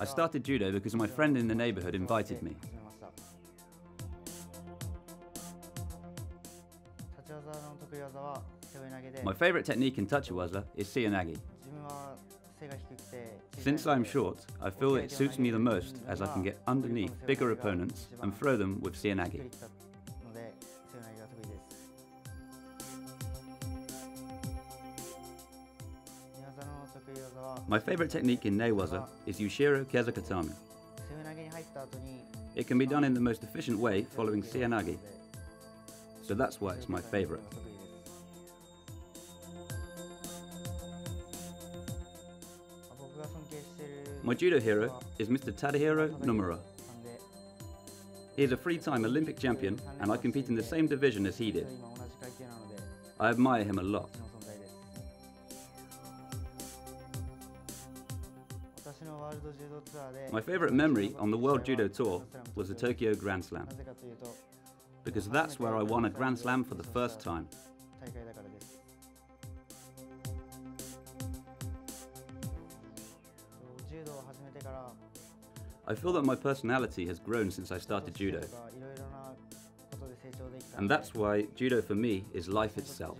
I started judo because my friend in the neighborhood invited me. My favorite technique in Tachiwaza is Seoi-nage. Since I'm short, I feel it suits me the most as I can get underneath bigger opponents and throw them with Seoi-nage. My favorite technique in Newaza is Ushiro-kesa-gatame. It can be done in the most efficient way following Seoi-nage, so that's why it's my favorite. My judo hero is Mr. Tadahiro Nomura. He is a three-time Olympic champion and I compete in the same division as he did. I admire him a lot. My favourite memory on the World Judo Tour was the Tokyo Grand Slam, because that's where I won a Grand Slam for the first time. I feel that my personality has grown since I started judo. And that's why judo for me is life itself.